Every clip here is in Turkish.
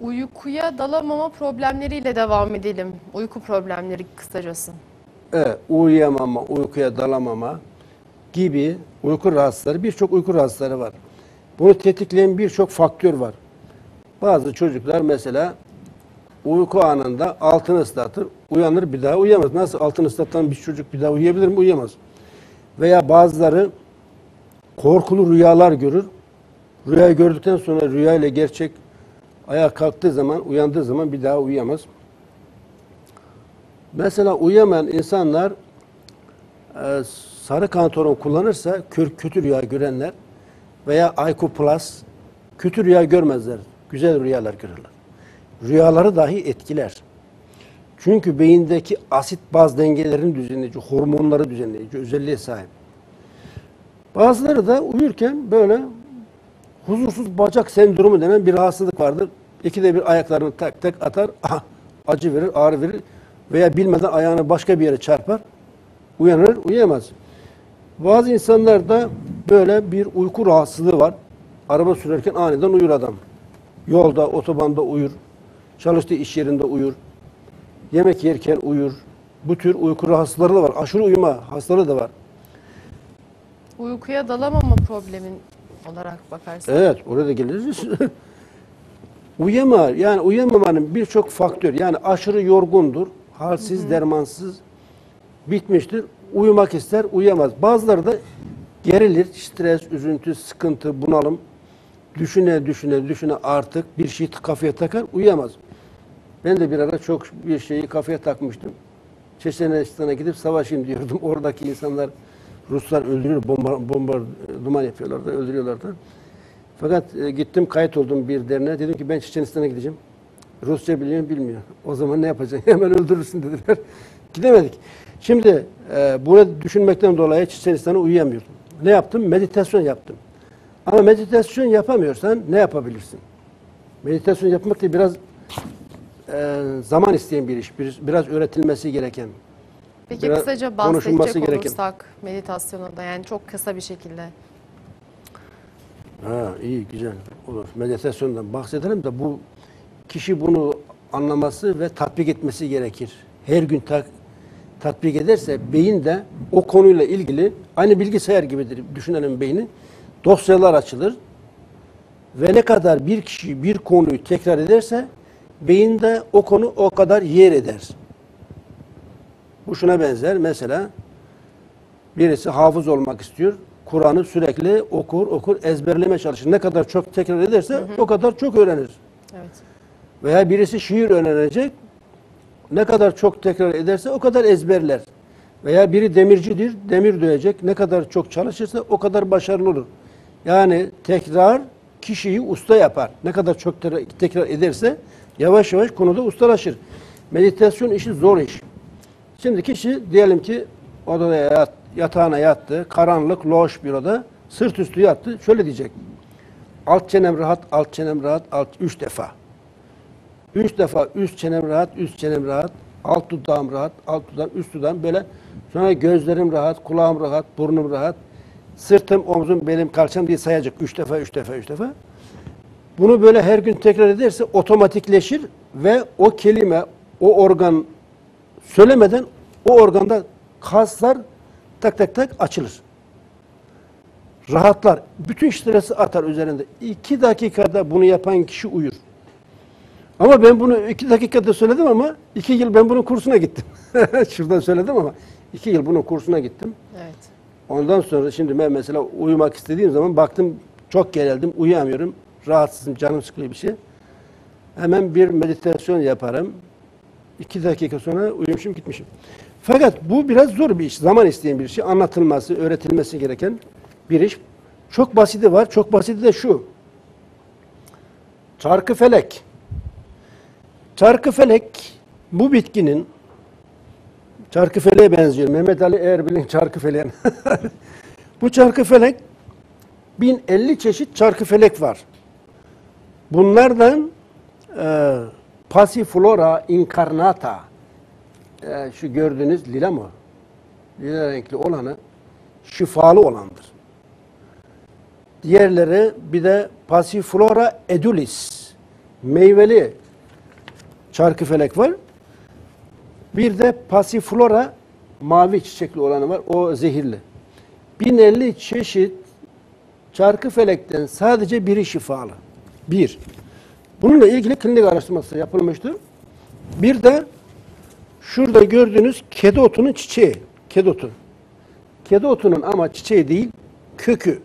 Uykuya dalamama problemleriyle devam edelim. Uyku problemleri kısacası. Evet, uyuyamama, uykuya dalamama gibi uyku rahatsızları, birçok uyku rahatsızları var. Bunu tetikleyen birçok faktör var. Bazı çocuklar mesela uyku anında altını ıslatır, uyanır bir daha uyuyamaz. Nasıl altını ıslatan bir çocuk bir daha uyuyabilir mi? Uyuyamaz. Veya bazıları korkulu rüyalar görür. Rüyayı gördükten sonra rüya ile gerçek ayağa kalktığı zaman, uyandığı zaman bir daha uyuyamaz. Mesela uyuyamayan insanlar e, sarı kantoron kullanırsa kötü rüya görenler veya Ayku Plus kötü rüya görmezler. Güzel rüyalar görürler. Rüyaları dahi etkiler. Çünkü beyindeki asit baz dengelerini düzenleyici, hormonları düzenleyici özelliğe sahip. Bazıları da uyurken böyle huzursuz bacak sendromu denen bir rahatsızlık vardır. İkide bir ayaklarını tak tak atar, aha, acı verir, ağrı verir veya bilmeden ayağını başka bir yere çarpar, uyanır, uyuyamaz. Bazı insanlarda böyle bir uyku rahatsızlığı var. Araba sürerken aniden uyur adam. Yolda, otobanda uyur, çalıştığı iş yerinde uyur, yemek yerken uyur. Bu tür uyku rahatsızlıkları da var. Aşırı uyuma hastalığı da var. Uykuya dalamama problemin olarak bakarsak. Evet, oraya da geliriz. Uyuyama, yani uyuyamamanın birçok faktör. Yani aşırı yorgundur, halsiz, dermansız, bitmiştir. Uyumak ister, uyuyamaz. Bazıları da gerilir, stres, üzüntü, sıkıntı, bunalım. Düşüne, düşüne, düşüne artık bir şey kafaya takar, uyuyamaz. Ben de bir ara çok bir şeyi kafaya takmıştım. Çeçenistan'a gidip savaşayım diyordum. Oradaki insanlar Ruslar öldürüyor, bomba, bomba duman yapıyorlardı, öldürüyorlardı. Fakat e, gittim kayıt oldum bir derneğe. Dedim ki ben Çeçenistan'a gideceğim. Rusça biliyor bilmiyor. O zaman ne yapacaksın? Hemen öldürürsün dediler. Gidemedik. Şimdi e, bunu düşünmekten dolayı Çeçenistan'a uyuyamıyordum. Ne yaptım? Meditasyon yaptım. Ama meditasyon yapamıyorsan ne yapabilirsin? Meditasyon yapmak da biraz e, zaman isteyen bir iş. Bir, biraz öğretilmesi gereken. Peki biraz kısaca bahsedecek gereken. olursak meditasyona da yani çok kısa bir şekilde. Ha iyi güzel olur. Meditasyondan bahsedelim de bu kişi bunu anlaması ve tatbik etmesi gerekir. Her gün tak, tatbik ederse beyin de o konuyla ilgili aynı bilgisayar gibidir düşünenin beyni. Dosyalar açılır ve ne kadar bir kişi bir konuyu tekrar ederse beyinde o konu o kadar yer eder. Bu şuna benzer. Mesela birisi hafız olmak istiyor. Kur'an'ı sürekli okur, okur, ezberleme çalışır. Ne kadar çok tekrar ederse o kadar çok öğrenir. Evet. Veya birisi şiir öğrenecek. Ne kadar çok tekrar ederse o kadar ezberler. Veya biri demircidir, demir dövecek. Ne kadar çok çalışırsa o kadar başarılı olur. Yani tekrar kişiyi usta yapar. Ne kadar çok tekrar- ederse yavaş yavaş konuda ustalaşır. Meditasyon işi zor iş. Şimdi kişi diyelim ki odada yat, yatağına yattı, karanlık, loş bir oda, sırt üstü yattı. Şöyle diyecek. Alt çenem rahat, alt çenem rahat, alt üç defa. Üç defa üst çenem rahat, üst çenem rahat, alt dudağım rahat, alt dudağım, üst dudağım böyle. Sonra gözlerim rahat, kulağım rahat, burnum rahat, sırtım, omzum, belim, kalçam diye sayacak. Üç defa, üç defa, üç defa. Bunu böyle her gün tekrar ederse otomatikleşir ve o kelime, o organ söylemeden o organda kaslar tak tak tak açılır. Rahatlar. Bütün stresi atar üzerinde. İki dakikada bunu yapan kişi uyur. Ama ben bunu iki dakikada söyledim ama iki yıl ben bunun kursuna gittim. Şuradan söyledim ama iki yıl bunun kursuna gittim. Evet. Ondan sonra şimdi ben mesela uyumak istediğim zaman baktım çok gerildim, uyuyamıyorum. Rahatsızım, canım sıkılıyor bir şey. Hemen bir meditasyon yaparım. İki dakika sonra uyumuşum gitmişim. Fakat bu biraz zor bir iş, zaman isteyen bir şey. Anlatılması, öğretilmesi gereken bir iş. Çok basiti var. Çok basiti de şu. Çarkıfelek. Çarkıfelek bu bitkinin çarkıfeleğe benziyor. Mehmet Ali Erbil'in çarkıfeleğine. bu çarkıfelek 1050 çeşit çarkıfelek var. Bunlardan e, Passiflora incarnata e, şu gördüğünüz lila mı? Lila renkli olanı şifalı olandır. Diğerleri bir de Passiflora edulis. meyveli çarkıfelek var. Bir de pasiflora mavi çiçekli olanı var. O zehirli. 1050 çeşit çarkıfelekten sadece biri şifalı. Bir. Bununla ilgili klinik araştırması yapılmıştır. Bir de şurada gördüğünüz kedi otunun çiçeği. Kedi otu. Kedi otunun ama çiçeği değil, kökü.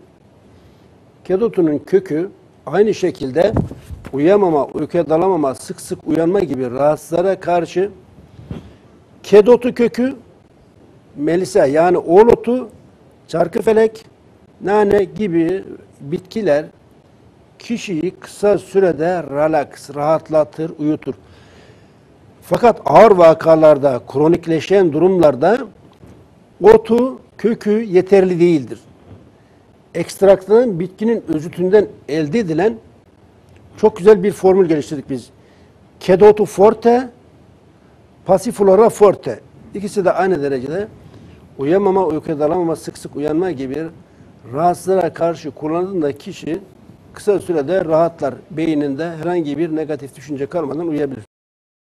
Kedi otunun kökü aynı şekilde uyuyamama, uykuya dalamama, sık sık uyanma gibi rahatsızlara karşı kedi otu kökü, melisa yani oğul otu, çarkıfelek, nane gibi bitkiler kişiyi kısa sürede relax, rahatlatır, uyutur. Fakat ağır vakalarda, kronikleşen durumlarda otu, kökü yeterli değildir. Ekstraktının bitkinin özütünden elde edilen çok güzel bir formül geliştirdik biz. Kedotu forte, Passiflora forte. İkisi de aynı derecede uyamama, uykuya dalamama, sık sık uyanma gibi rahatsızlara karşı kullanıldığında kişi kısa sürede rahatlar. Beyninde herhangi bir negatif düşünce kalmadan uyuyabilir.